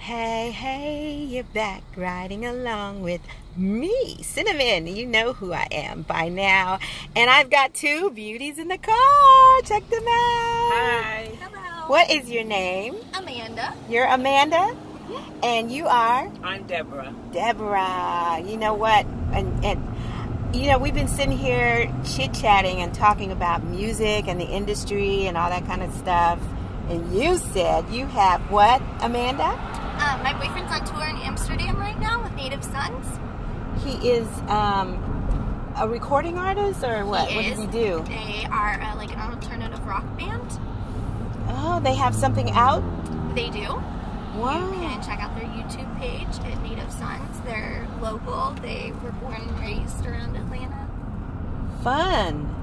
Hey, hey, you're back riding along with me, Cynnamyn. You know who I am by now. And I've got two beauties in the car. Check them out. Hi. Hello. What is your name? Amanda. You're Amanda? And you are? I'm Deborah. Deborah. You know what? And, and you know, we've been sitting here chit chatting and talking about music and the industry and all that kind of stuff. And you said you have what, Amanda? Uh, my boyfriend's on tour in Amsterdam right now with Native Sons. He is um, a recording artist or what? He what is. does he do? They are uh, like an alternative rock band. Oh, they have something out? They do. Wow. You can check out their YouTube page at Native Sons. They're local. They were born and raised around Atlanta. Fun.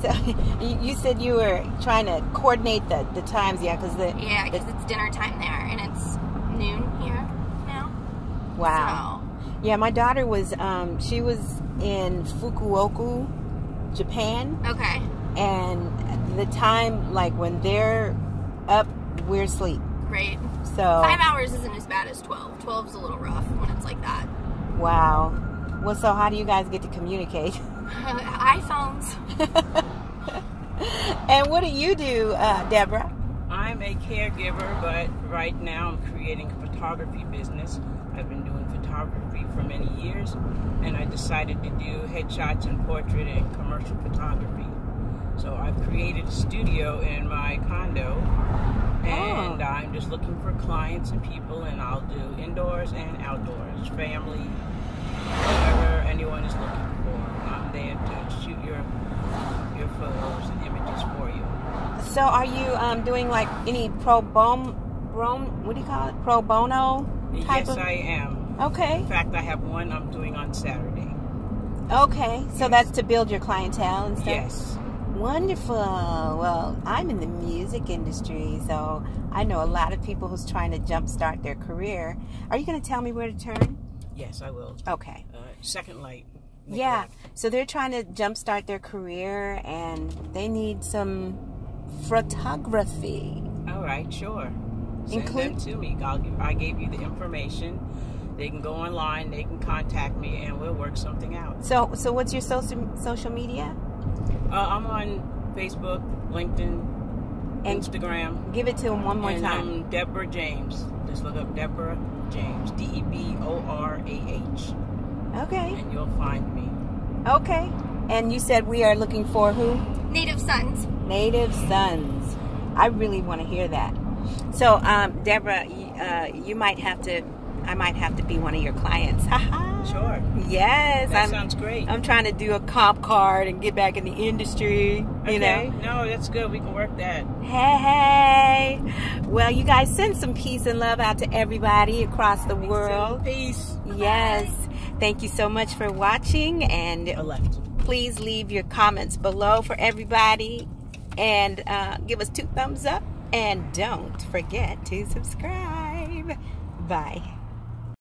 So you said you were trying to coordinate the, the times, yeah, because the Yeah, because it's dinner time there and it's noon here now. Wow. Yeah, my daughter was um, she was in Fukuoka, Japan, okay. and the time like when they're up, we're asleep. Great. So Five hours isn't as bad as 12. 12's a little rough when it's like that. wow. Well, so how do you guys get to communicate? iPhones. and what do you do, uh, Deborah? I'm a caregiver, but right now I'm creating a photography business. I've been doing photography for many years, and I decided to do headshots and portrait and commercial photography. So I've created a studio in my condo, and Oh. I'm just looking for clients and people, and I'll do indoors and outdoors, family, whatever anyone is looking for. I'm there to shoot your your photos and images for you. So, are you um, doing like any pro bono, what do you call it? Pro bono Yes, of? I am. Okay, In fact, I have one I'm doing on Saturday. okay. So Yes. that's to build your clientele and stuff. Yes. Wonderful. Well, I'm in the music industry, so I know a lot of people who's trying to jumpstart their career. Are you going to tell me where to turn? Yes, I will. Okay. Uh, second light. Yeah. So they're trying to jumpstart their career, and they need some photography. All right, sure. Send Include- them to me. I'll, give- I gave you the information. They can go online. They can contact me, and we'll work something out. So, so what's your social social media? Uh, I'm on Facebook, LinkedIn, And Instagram. give it to them one more and time. I'm Deborah James. Just look up Deborah James. D E B O R A H. Okay. And you'll find me. Okay. And you said we are looking for who? Native Sons. Native Sons. I really want to hear that. So, um, Deborah, uh, you might have to. I might have to be one of your clients. Haha. Sure. Yes, That I'm. sounds great. I'm trying to do a comp card and get back in the industry. You okay. know. No, that's good. We can work that. Hey, hey. Well, you guys send some peace and love out to everybody across the world. Peace. Yes. Thank you so much for watching and A left. Please leave your comments below for everybody and uh, give us two thumbs up and don't forget to subscribe. Bye